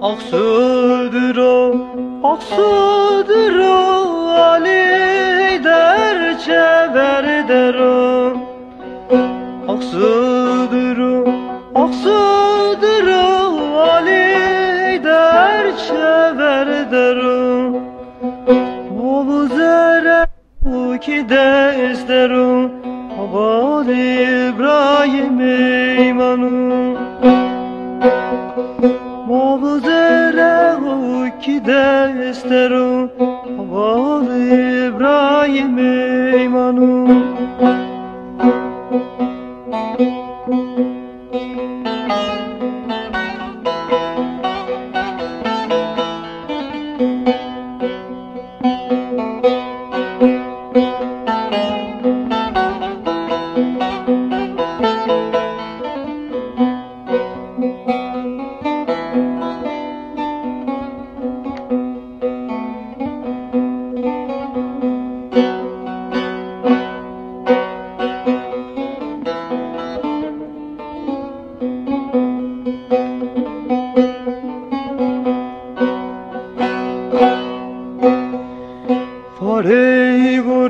Ah aksıdır o, ah aksıdır o Ali der çever der o. Ah aksıdır o, aksıdır o der çever deru Mavuzere ki desteru Aval İbrahim eymanu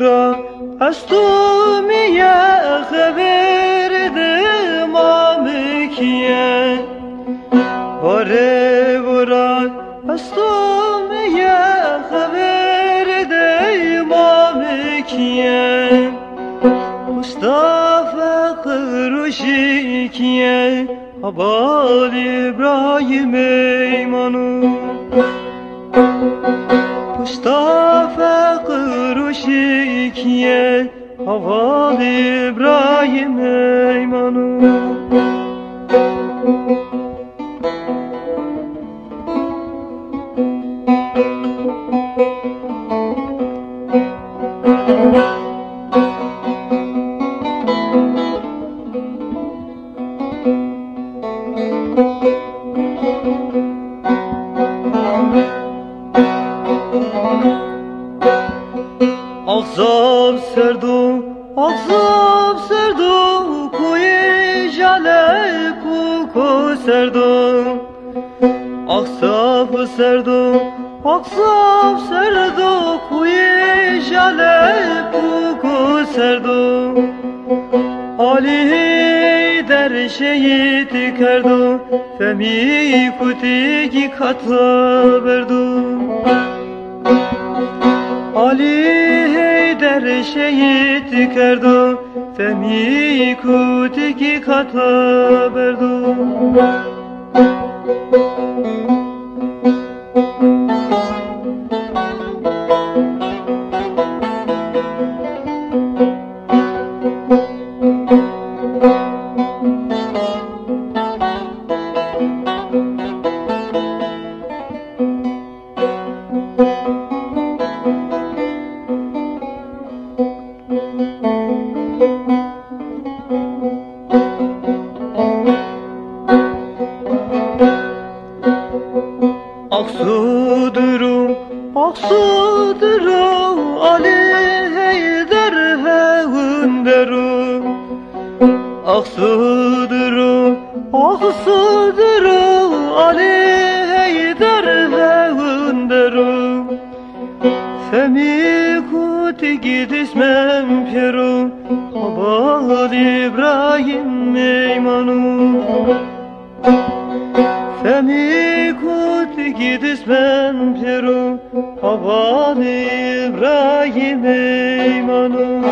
Vura Astumiye Xevirdim Amikiye Farey vura Astumiye Xevirdim Amikiye Mustafa Kıruşikiye Abal İbrahim Eymanu Mustafa Kıruşikiye Haval İbrahim Eymanu Akzab serdu, akzab serdu Kuyi jale kuku serdu. Aksab serdu, aksab serdu Kuyi jale kuku serdu. Ali der şehit kerdu Femi kutigi katla verdu. Ali Heyder şehit kerdu Femi kutigi kata berdu Aksuduru, aksuduru Ali Heyder hevunderu Aksuduru, aksuduru Ali Heyder hevunderu Femi kuti gidismem peru Abad İbrahim Eymanu Femi kut gidismen peru Aban İbrahim Eymanu